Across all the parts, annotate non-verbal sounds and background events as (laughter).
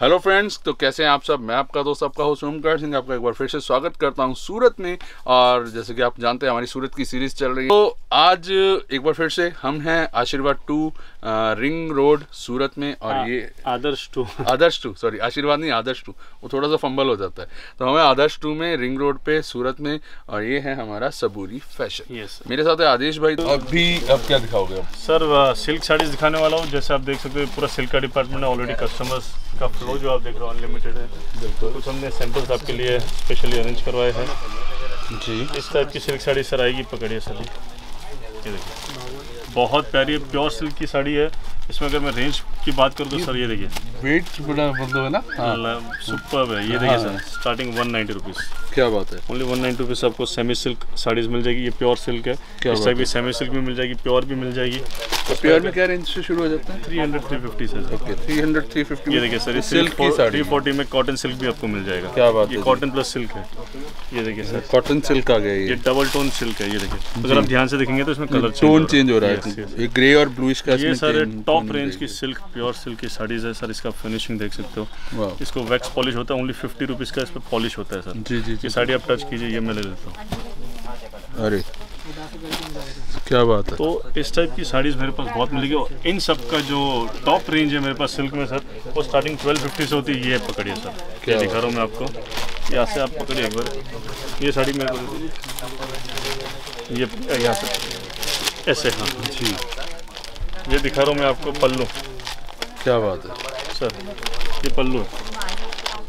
Hello friends तो कैसे हैं आप सब? मैं आपका दोस्त आपका होस्ट ओमकार सिंह आपका एक बार फिर से स्वागत करता हूँ सूरत में। और जैसे कि आप जानते हैं हमारी सूरत की सीरीज़ चल रही है। तो आज एक बार फिर से हम हैं आशीर्वाद टू रिंग रोड सूरत में। और आ, ये Adarsh two. (laughs) Adarsh two sorry Ashirwad नहीं आदर्श टू। वो थोड़ा सा फंबल हो जाता है। तो हमें आदर्श टू में रिंग रोड पे सूरत में। और ये है हमारा सबूरी फ़ैशन। यस मेरे साथ है आदेश भाई। तो अभी अब क्या दिखाओगे? सर सिल्क साड़ीज दिखाने वाला हूँ। जैसे आप देख सकते हो पूरा सिल्क का डिपार्टमेंट है। ऑलरेडी कस्टमर्स का फ्लो जो आप देख रहे हो अनलिमिटेड है। बिल्कुल। कुछ हमने सैंपल्स आपके लिए स्पेशली अरेंज करवाए हैं। जी। इस टाइप की सिल्क साड़ी सर आएगी पकड़िए सर ये देखिए। बहुत प्यारी प्योर सिल्क की साड़ी है। इसमें अगर मैं रेंज की बात करूँ तो सर ये देखिए। वेट बड़ा मतलब है ना? हाँ, सुपर है ये देखिए हाँ। Sir starting one ninety rupees क्या बात है। ओनली वन नाइन्टी रुपीज़ आपको सेमी सिल्क साड़ीज मिल जाएगी ये प्योर सिल्क है। क्या इस टाइप की सेमी सिल्क भी मिल जाएगी प्योर भी मिल जाएगी। प्योर में क्या रेंज से शुरू हो जाता है? थ्री हंड्रेड थ्री फिफ्टी से सर ओके 300 350 ये देखिए सर सिल्क की थ्री फोर्टी में कॉटन सिल्क भी आपको मिल जाएगा। क्या बात ये है। कॉटन प्लस सिल्क है। ये देखिए सर कॉटन सिल्क आ गया ये। ये डबल टोन सिल्क है ये देखिए। अगर आप ध्यान से देखेंगे तो इसमें कलर टोन चेंज हो रहा है। ग्रे और ब्लूइश का ये सर टॉप रेंज की सिल्क प्योर सिल्क की साड़ीज है सर इसका फिनिशिंग देख सकते हो। इसको वैक्स पॉलिश होता है ओनली फिफ्टी रुपीज़ का इस पर पॉलिश होता है सर। जी जी ये साड़ी आप टच कीजिए ये मैं ले लेता हूँ। अरे क्या बात है। तो इस टाइप की साड़ीज मेरे पास बहुत मिलेगी और इन सब का जो टॉप रेंज है मेरे पास सिल्क में सर वो स्टार्टिंग ट्वेल्व फिफ्टी से होती है ये पकड़िए सर। क्या दिखा रहा हूँ मैं आपको। यहाँ से आप पकड़िए एक बार। ये साड़ी मेरे को ये यहाँ से। ऐसे हाँ। जी। ये दिखा रहा हूँ मैं आपको पल्लू। क्या बात है? सर ये पल्लू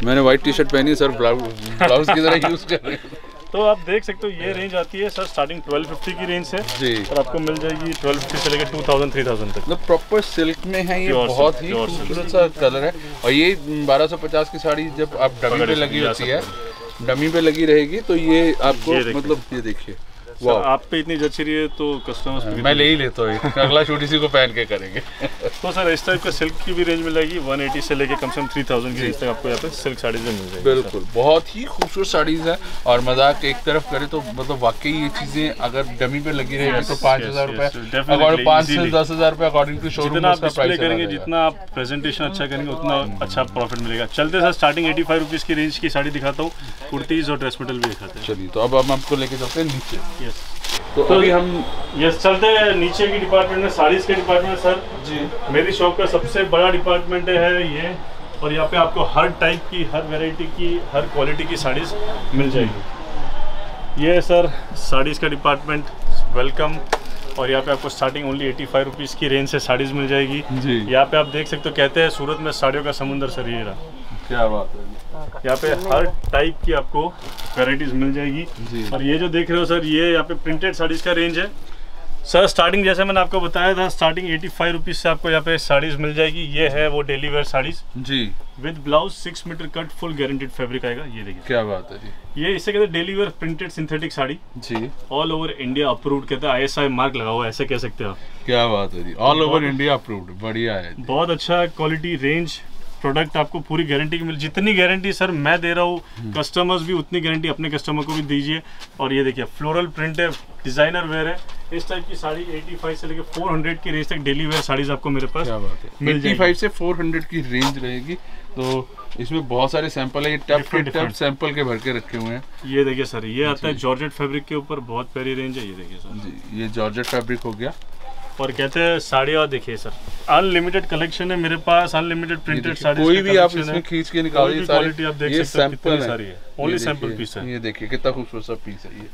मैंने व्हाइट टी शर्ट पहनी सर ब्लाउज की तरह यूज़ कर रहे हैं। तो आप देख सकते हो ये रेंज आती है सर स्टार्टिंग ट्वेल्व फिफ्टी की रेंज से। जी। और आपको मिल जाएगी ट्वेल्व फिफ्टी से लेकर टू थाउज़ेंड थ्री थाउज़ेंड तक। मतलब प्रॉपर सिल्क में है ये बहुत ही खूबसूरत सा कलर है। और ये 1250 की साड़ी जब आप डमी पे लगी होती है डमी पे लगी रहेगी तो ये आपको मतलब ये देखिए। सर आप पे इतनी जची रही है तो कस्टमर्स मैं ले ही लेता हूँ अगला शूट इसी को पहन के करेंगे। तो सर इस टाइप का सिल्क की भी रेंज मिल जाएगी 180 से लेके कम से कम 3000 की रेंज तक आपको यहाँ पे सिल्क साड़ीज मिल जाएगी बिल्कुल बहुत ही खूबसूरत साड़ीज है और मज़ाक एक तरफ़ करे तो मतलब वाकई ये चीज़ें अगर डमी पे लगी रहेगी तो पाँच हज़ार रुपए पाँच से दस हज़ार रुपए अकॉर्डिंग टू शोरूम जितना आप डिस्प्ले करेंगे जितना आप प्रेजेंटेशन अच्छा करेंगे उतना अच्छा प्रॉफिट मिलेगा। चलते sir starting eighty five rupees की रेंज की साड़ी दिखाता हूँ कुर्तीज़ और ड्रेस मटेरियल भी दिखाते हैं। चलिए तो अब हम आपको लेके चलते हैं नीचे। यस तो अभी हम यस चलते हैं नीचे की डिपार्टमेंट में साड़ीज़ के डिपार्टमेंट सर जी। मेरी शॉप का सबसे बड़ा डिपार्टमेंट है ये और यहाँ पे आपको हर टाइप की हर वेराइटी की हर क्वालिटी की साड़ीज़ मिल जाएगी। ये है सर साड़ीज़ का डिपार्टमेंट वेलकम और यहाँ पे आपको starting only eighty five rupees की रेंज से साड़ीज़ मिल जाएगी। जी। यहाँ पे आप देख सकते हो कहते हैं सूरत में साड़ियों का समुंदर सर ये रहा क्या बात है। यहाँ पे हर टाइप की आपको वेराइटीज मिल जाएगी। जी। और ये जो देख रहे हो सर ये यहाँ पे प्रिंटेड साड़ीज का रेंज है। सर स्टार्टिंग जैसे मैंने आपको बताया था स्टार्टिंग एटी फाइव रुपीज़ से आपको यहाँ पे साड़ीज मिल जाएगी। ये है वो daily wear saris. Ji. With blouse six metre cut full guaranteed fabric आएगा। ये देखिए। क्या बात है जी। ये इसे कहते हैं daily wear printed synthetic sari. जी। ऑल ओवर इंडिया अप्रूव्ड कहते हैं। आई मार्क लगा हुआ है ऐसे कह सकते हो आप। क्या बात है जी। ऑल ओवर इंडिया अप्रूव्ड बढ़िया है बहुत अच्छा क्वालिटी रेंज प्रोडक्ट आपको पूरी गारंटी की मिल जितनी गारंटी सर मैं दे रहा हूँ कस्टमर्स भी उतनी गारंटी अपने कस्टमर को भी दीजिए। और ये देखिए फ्लोरल प्रिंट है डिज़ाइनर वेयर है। इस टाइप की साड़ी 85 से लेकर 400 की रेंज तक डेली वेयर साड़ीज आपको मेरे पास क्या बात है। मिल 85 से 400 की रेंज रहेगी। तो इसमें बहुत सारे सैंपल है। ये टप के टप सैंपल के भर के रखे हुए हैं। ये देखिए सर ये आता है जॉर्जेट फैब्रिक के ऊपर बहुत प्यारी रेंज है ये देखिए सर। जी ये जॉर्जेट फैब्रिक हो गया। और कहते हैं साड़ी और देखिए सर। अनलिमिटेड कलेक्शन है मेरे पास अनलिमिटेड प्रिंटेड साड़ी कोई भी आप इसमें खींच के निकाल कोई क्वालिटी आप देख सकते हो कितनी सारी है। ओनली सैंपल पीस है। ये देखिए कितना खूबसूरत सा पीस है ये।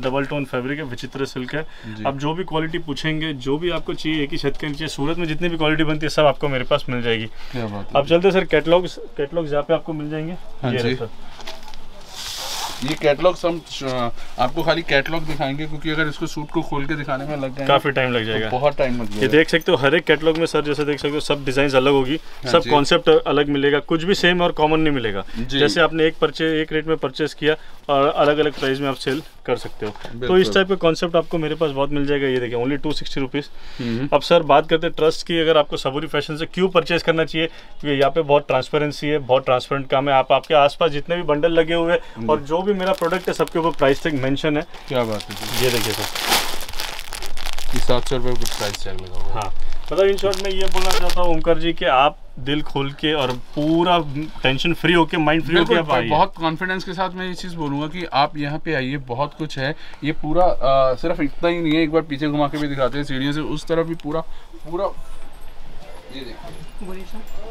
डबल टोन फैब्रिक है विचित्र सिल्क है। आप जो भी क्वालिटी पूछेंगे जो भी आपको चाहिए एक ही छत के नीचे सूरत में जितनी भी क्वालिटी बनती है सब आपको मेरे पास मिल जाएगी। क्या बात है। अब चलते सर कैटलॉग्स कैटलॉग्स यहाँ पे आपको मिल जाएँगे। हाँ ये कैटलॉग हम आपको खाली कैटलॉग दिखाएँगे क्योंकि अगर इसको सूट को खोल के दिखाने में लग जाएगा काफ़ी टाइम लग जाएगा। तो बहुत टाइम लग जाएगा। ये देख सकते हो हर एक कैटलॉग में सर जैसे देख सकते हो सब डिज़ाइन अलग होगी सब कॉन्सेप्ट अलग मिलेगा कुछ भी सेम और कॉमन नहीं मिलेगा। जैसे आपने एक परचेज एक रेट में परचेज किया और अलग अलग प्राइस में आप सेल कर सकते हो। तो इस टाइप का कॉन्सेप्ट आपको मेरे पास बहुत मिल जाएगा ये देखिए ओनली टू सिक्सटी रुपीज़ हम्म, अब सर बात करते हैं ट्रस्ट की अगर आपको सबूरी फ़ैशन से क्यों परचेज करना चाहिए क्योंकि यहाँ पे बहुत ट्रांसपेरेंसी है बहुत ट्रांसपेरेंट काम है। आप आपके आसपास जितने भी बंडल लगे हुए और जो भी मेरा प्रोडक्ट है सबके ऊपर प्राइस टैग मेंशन है। क्या बात है ये देखिए सर। ये सात सौ रुपये कुछ प्राइस टैग लगा हुआ हाँ। मतलब इन शॉर्ट में ये बोलना चाहता हूँ ओमकार जी कि आप दिल खोल के और पूरा टेंशन फ्री होके माइंड फ्री होके आप आइए। बहुत कॉन्फिडेंस के साथ मैं ये चीज़ बोलूँगा कि आप यहाँ पे आइए बहुत कुछ है। ये पूरा आ, सिर्फ़ इतना ही नहीं है एक बार पीछे घुमा के भी दिखाते हैं सीढ़ियों से उस तरफ़ भी पूरा पूरा ये देखिए।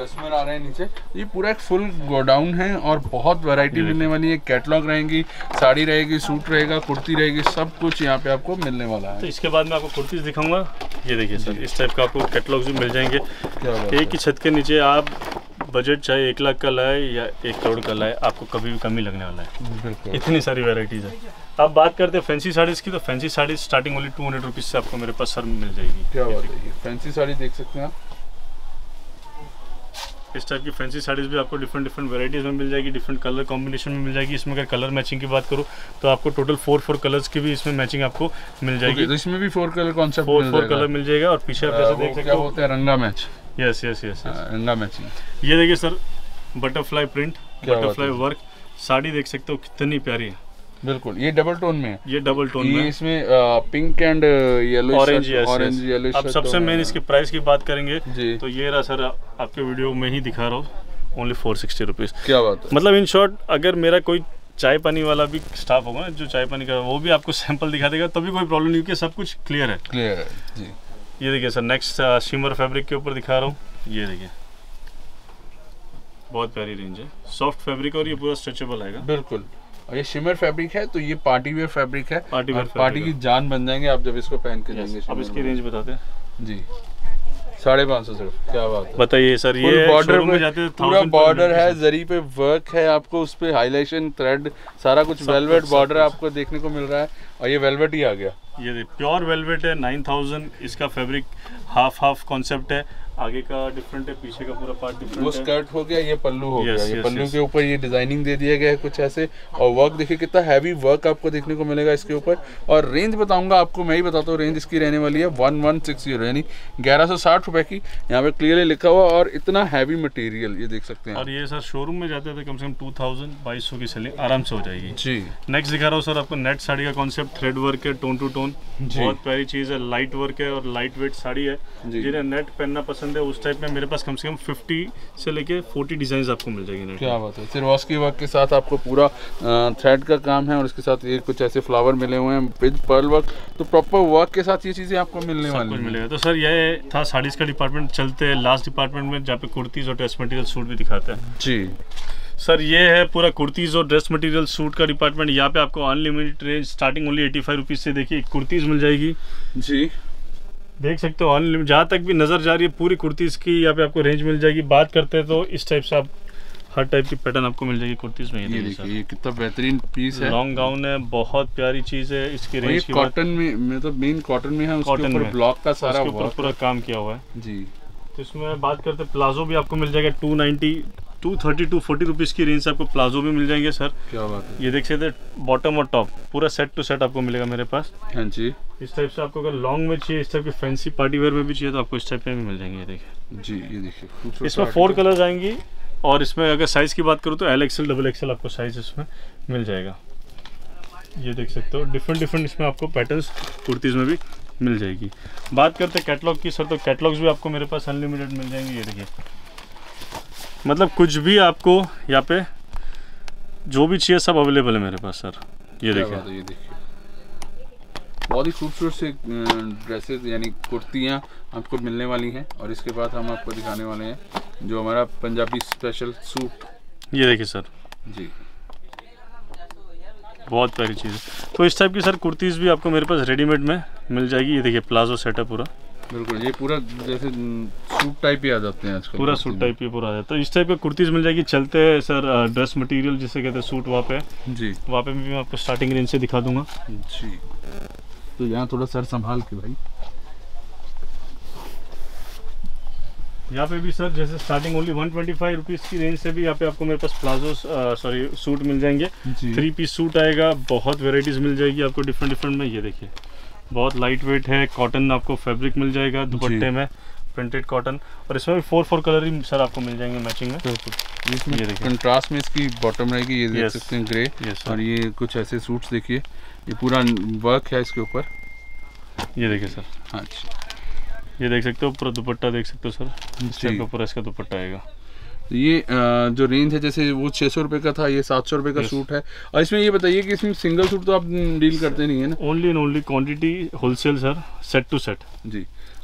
कस्टमर आ रहे हैं नीचे। ये पूरा एक फुल गोडाउन है और बहुत वैरायटी मिलने वाली है। कैटलॉग रहेंगी साड़ी रहेगी सूट रहेगा कुर्ती रहेगी सब कुछ यहाँ पे आपको मिलने वाला है। तो इसके बाद मैं आपको कुर्तीज दिखाऊँगा। ये देखिए सर इस टाइप का आपको कैटलॉग भी मिल जाएँगे। एक ही। छत के नीचे आप बजट चाहे एक लाख का लाए या एक करोड़ का लाए आपको कभी भी कमी लगने वाला है। इतनी सारी वेराइटीज़ है। अब बात करते हैं फैंसी साड़ीज़ की तो fancy saris starting only two hundred rupees से आपको मेरे पास सर मिल जाएगी। क्या बात है। फैंसी साड़ी देख सकते हैं आप। इस टाइप की फैंसी साड़ीज़ भी आपको डिफरेंट डिफरेंट वेराइटीज़ में मिल जाएगी डिफरेंट कलर कॉम्बिनेशन में मिल जाएगी। इसमें अगर कलर मैचिंग की बात करूँ तो आपको टोटल फोर फोर कलर्स की भी इसमें मैचिंग आपको मिल Okay, जाएगी। तो इसमें भी four colour concept four four colour मिल जाएगा और पीछे आप जैसे देख सकते हो। बोलते हैं रंगा मैच यस यस यस रंगा मैचिंग ये देखिए sir butterfly print butterfly work sari देख सकते हो कितनी प्यारी है। बिल्कुल ये डबल टोन में है। ये डबल टोन ये में इसमें pink and yellow orange orange yellow अब सबसे मेन इसके प्राइस की बात करेंगे जी। तो ये रहा सर आपके वीडियो में ही दिखा रहा हूँ ओनली फोर सिक्सटी रुपीज़ क्या बात है। मतलब इन शॉर्ट अगर मेरा कोई चाय पानी वाला भी स्टाफ होगा जो चाय पानी का वो भी आपको सैंपल दिखा देगा तभी कोई प्रॉब्लम नहीं क्योंकि सब कुछ क्लियर है। क्लियर है जी। ये देखिए सर नेक्स्ट शिमर फैब्रिक के ऊपर दिखा रहा हूँ। ये देखिए। बहुत प्यारी रेंज है। सॉफ्ट फैब्रिक और ये पूरा स्ट्रेचेबल आएगा। बिल्कुल। और ये शिमर फैब्रिक है तो ये पार्टी वेयर फैब्रिक है। Wear और पार्टी की जान बन जाएँगे आप जब इसको पहन के जाएँगे अब इसकी रेंज बताते हैं। जी। साढ़े पाँच सौ सिर्फ़ क्या बात है। बताइए सर ये बॉर्डर में जाते पूरा बॉर्डर है जरी पे वर्क है आपको उस पे हाईलाइशन थ्रेड सारा कुछ वेलवेट बॉर्डर आपको देखने को मिल रहा है और ये वेलवेट ही आ गया। ये प्योर वेलवेट है 9000 इसका फैब्रिक हाफ़ हाफ़ कॉन्सेप्ट है। आगे का डिफरेंट है पीछे का पूरा पार्ट डिफरेंट है। स्कर्ट हो गया ये पल्लू हो Yes, गया। ये yes, पल्लू yes. के ऊपर ये डिज़ाइनिंग दे दिया गया है कुछ ऐसे। और वर्क देखिए कितना हैवी वर्क आपको देखने को मिलेगा इसके ऊपर। और रेंज बताऊँगा आपको मैं ही बताता हूँ रेंज इसकी रहने वाली है वन वन सिक्स ज़ीरो यानी ग्यारह सौ साठ रुपए की। यहाँ पे क्लियरली लिखा हुआ और इतना हैवी मटेरियल ये देख सकते हैं और ये सर शोरूम में जाते थे कम से कम टू थाउज़ेंड बाईस सौ की सेलिंग आराम से हो जाएगी। जी। नेक्स्ट दिखा रहा हूँ सर आपको नेट साड़ी का कॉन्सेप्ट थ्रेड वर्क है टोन टू टोन बहुत प्यारी चीज़ है लाइट वर्क है और लाइट वेट साड़ी है। जिन्हें नेट पहनना पसंद है उस टाइप में मेरे पास कम से कम 50 से लेके 40 डिज़ाइन आपको मिल जाएगी क्या बात है। सिरवास्की वर्क के साथ आपको पूरा थ्रेड का काम है और इसके साथ ये कुछ ऐसे फ्लावर मिले हुए हैं विद पर्ल वर्क तो प्रॉपर वर्क के साथ ये चीज़ें आपको मिलने वाली मिलेगा। तो सर ये था साड़ीज का डिपार्टमेंट चलते हैं लास्ट डिपार्टमेंट में जहाँ पे कुर्तीज और ड्रेस मटेरियल सूट भी दिखाते हैं। जी। सर ये है पूरा कुर्तीज और ड्रेस मटेरियल सूट का डिपार्टमेंट यहाँ पे आपको unlimited range starting only eighty five rupees से देखिए कुर्तीज मिल जाएगी। जी। देख सकते हो अनलिमिटेड जहाँ तक भी नज़र जा रही है पूरी कुर्ती इसकी यहाँ पे आपको रेंज मिल जाएगी। बात करते हैं तो इस टाइप से आप हर टाइप की पैटर्न आपको मिल जाएगी कुर्तीज़ में ये देखिए ये कितना बेहतरीन पीस है। लॉन्ग गाउन है बहुत प्यारी चीज़ है इसकी रेंज की कॉटन में मतलब मेन कॉटन में है उसके ऊपर में। ब्लॉक का सारा पूरा काम किया हुआ है। जी। तो इसमें बात करते प्लाजो भी आपको मिल जाएगा two ninety two thirty two forty rupees की रेंज से आपको प्लाजो भी मिल जाएँगे सर क्या बात है? ये देख सकते हैं बॉटम और टॉप पूरा सेट टू सेट आपको मिलेगा मेरे पास. हाँ जी. इस टाइप से आपको अगर लॉन्ग में चाहिए इस टाइप के फैंसी पार्टी वेयर में भी चाहिए तो आपको इस टाइप में भी मिल जाएँगे ये देखिए. जी ये देखिए इसमें फोर। कलर्स आएँगी और इसमें अगर साइज़ की बात करूँ तो एल एक्सएल डबल एक्सएल आपको साइज़ इसमें मिल जाएगा. ये देख सकते हो डिफरेंट डिफरेंट इसमें आपको पैटर्न्स कुर्तीज़ में भी मिल जाएगी. बात करते हैं कैटलॉग की सर तो कैटलॉग्स भी आपको मेरे पास अनलिमिटेड मिल जाएँगे ये देखिए. मतलब कुछ भी आपको यहाँ पे जो भी चाहिए सब अवेलेबल है मेरे पास सर ये देखिए ये देखिए। बहुत ही खूबसूरत से ड्रेसेस यानी कुर्तियाँ आपको मिलने वाली हैं और इसके बाद हम आपको दिखाने वाले हैं जो हमारा पंजाबी स्पेशल सूट ये देखिए सर जी। बहुत प्यारी चीज़ है। तो इस टाइप की सर कुर्तीज़ भी आपको मेरे पास रेडीमेड में मिल जाएगी। ये देखिए प्लाजो सेट है पूरा। बिल्कुल ये पूरा जैसे सूट टाइप ही आ जाते हैं आजकल पूरा सूट टाइप ही पूरा है। तो इस टाइप का कुर्तीज़ मिल जाएगी चलते हैं सर ड्रेस मटेरियल जिसे कहते हैं सूट वहाँ पे। जी। वहाँ पे भी मैं आपको स्टार्टिंग रेंज से दिखा दूँगा। जी। तो यहाँ थोड़ा सर संभाल के भाई। यहाँ पे भी सर जैसे starting only one twenty five rupees की रेंज से भी यहाँ पे आपको मेरे पास प्लाजो सॉरी सूट मिल जाएँगे। थ्री पीस सूट आएगा बहुत वेराइटीज़ मिल जाएगी आपको डिफरेंट डिफरेंट में। ये देखिए। बहुत लाइट वेट है कॉटन आपको फैब्रिक मिल जाएगा दुपट्टे में प्रिंटेड कॉटन और इसमें भी फोर फोर कलर ही सर आपको मिल जाएँगे मैचिंग में। बिल्कुल। इसमें ये कंट्रास्ट में इसकी बॉटम रहेगी ये देख Yes. सकते हैं ग्रे और ये कुछ ऐसे सूट्स देखिए ये पूरा वर्क है इसके ऊपर। ये देखिए सर हाँ जी। ये देख सकते हो पूरा दुपट्टा देख सकते हो सर इस जी। टाइप पूरा इसका दुपट्टा आएगा। ये जो रेंज है जैसे वो छः सौ रुपये का था ये सात सौ रुपये का Yes. सूट है। और इसमें ये बताइए कि इसमें सिंगल सूट तो आप डील करते नहीं है ना? Only and only quantity wholesale sir set to set जी।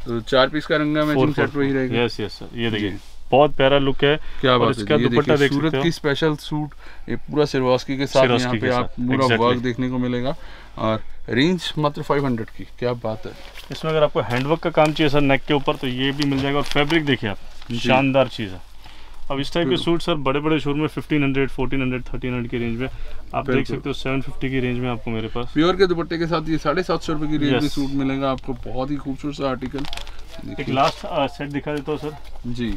तो चार पीस का रंगा मैचिंग सेट वही रहेगा। यस यस सर ये देखिए बहुत प्यारा लुक है। क्या और बात इसका है दुपट्टा देख सूरत की स्पेशल सूट ये पूरा सिरवास्की के साथ यहाँ पे आप पूरा exactly. वर्क देखने को मिलेगा। और रेंज मात्र 500 की क्या बात है। इसमें अगर आपको हैंडवर्क का काम चाहिए सर नेक के ऊपर तो ये भी मिल जाएगा। और फैब्रिक देखिए आप शानदार चीज़ है। अब इस टाइप के सूट सर बड़े बड़े शोरूम में 1500 1400 1300 की रेंज में आप देख सकते हो 750 की रेंज में आपको मेरे पास। प्योर के दुपट्टे के साथ ये साढ़े सात सौ रुपये की रेंज में सूट मिलेगा आपको बहुत ही खूबसूरत सा आर्टिकल एक लास्ट सेट दिखा देता हूँ सर जी।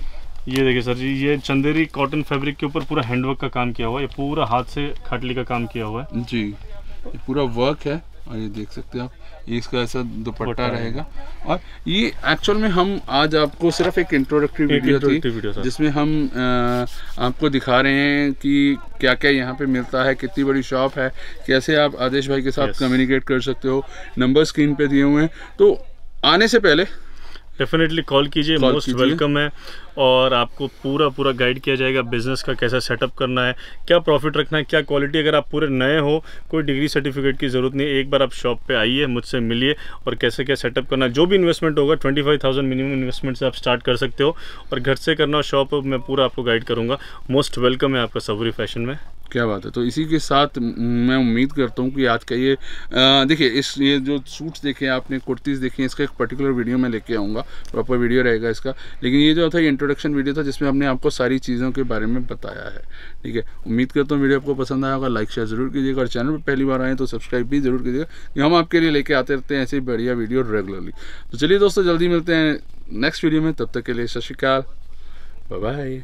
ये देखिए सर जी ये चंदेरी कॉटन फैब्रिक के ऊपर पूरा हैंडवर्क का काम किया हुआ है पूरा हाथ से खाटली का काम किया हुआ है। जी। ये पूरा वर्क है। और ये देख सकते हैं आप। ये इसका ऐसा दुपट्टा रहेगा। और ये एक्चुअल में हम आज आपको सिर्फ़ एक इंट्रोडक्टरी वीडियो थी। जिसमें हम आ, आपको दिखा रहे हैं कि क्या क्या यहाँ पे मिलता है कितनी बड़ी शॉप है कैसे आप आदेश भाई के साथ कम्युनिकेट कर सकते हो नंबर स्क्रीन पे दिए हुए हैं। तो आने से पहले डेफिनेटली कॉल कीजिए मोस्ट वेलकम है। और आपको पूरा पूरा गाइड किया जाएगा बिज़नेस का कैसा सेटअप करना है क्या प्रॉफिट रखना है क्या क्वालिटी अगर आप पूरे नए हो कोई डिग्री सर्टिफिकेट की ज़रूरत नहीं एक बार आप शॉप पे आइए मुझसे मिलिए और कैसे क्या सेटअप करना है। जो भी इन्वेस्टमेंट होगा twenty five thousand minimum investment से आप स्टार्ट कर सकते हो। और घर से करना शॉप मैं पूरा आपको गाइड करूँगा। मोस्ट वेलकम है आपका सबरी फ़ैशन में। क्या बात है? तो इसी के साथ मैं उम्मीद करता हूँ कि आज का ये देखिए, इस, ये जो सूट्स देखे आपने कुर्तीज़ देखी इसका एक पर्टिकुलर वीडियो मैं लेके आऊँगा। प्रॉपर वीडियो रहेगा इसका। लेकिन ये जो था इंट्रोडक्शन वीडियो था, जिसमें हमने आपको सारी चीज़ों के बारे में बताया है। ठीक है? उम्मीद करता हूँ वीडियो आपको पसंद आया होगा। लाइक शेयर ज़रूर कीजिएगा। और चैनल पर पहली बार आए तो सब्सक्राइब भी ज़रूर कीजिएगा। कि हम आपके लिए लेके आते रहते हैं ऐसे बढ़िया वीडियो रेगुलरली तो चलिए दोस्तों, जल्दी मिलते हैं नेक्स्ट वीडियो में। तब तक के लिए सत श्रीकाल बाय